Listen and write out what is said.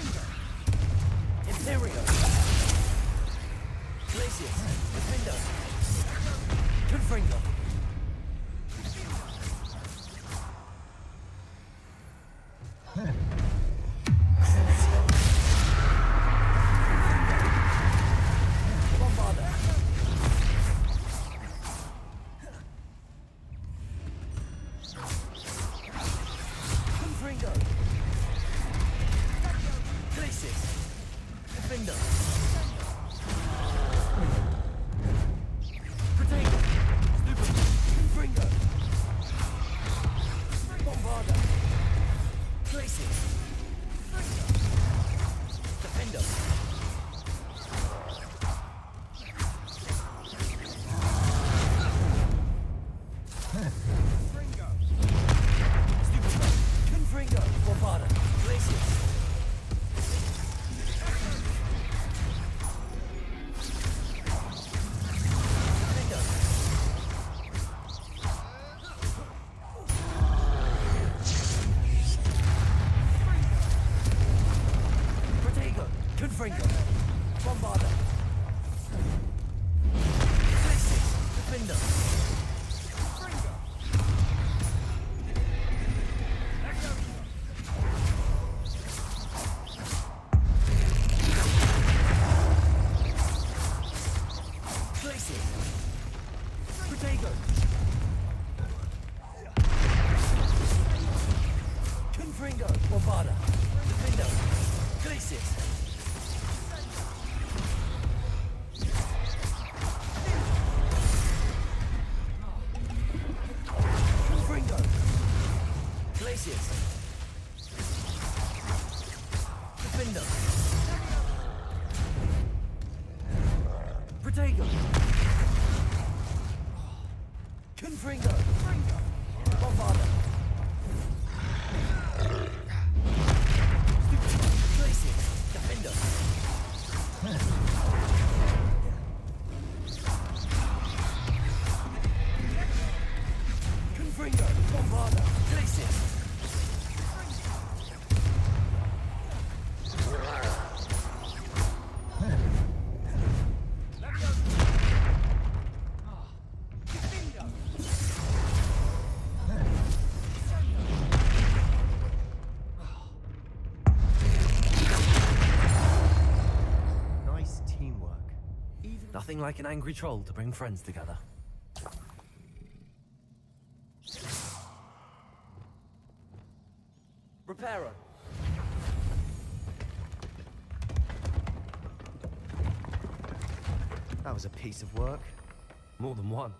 Surrender! Imperio! Glacius! Defendo! Confringo! Huh. Defender. Confringo. Bombarda. Glacius. Defender. Confringo. Defender. Glacius. Glacius. Defender. Protego. Confringo. Defender. Confringo. Bombarda. Nothing like an angry troll to bring friends together. Reparo. That was a piece of work. More than one.